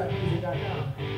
TrackMusic.com.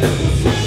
Thank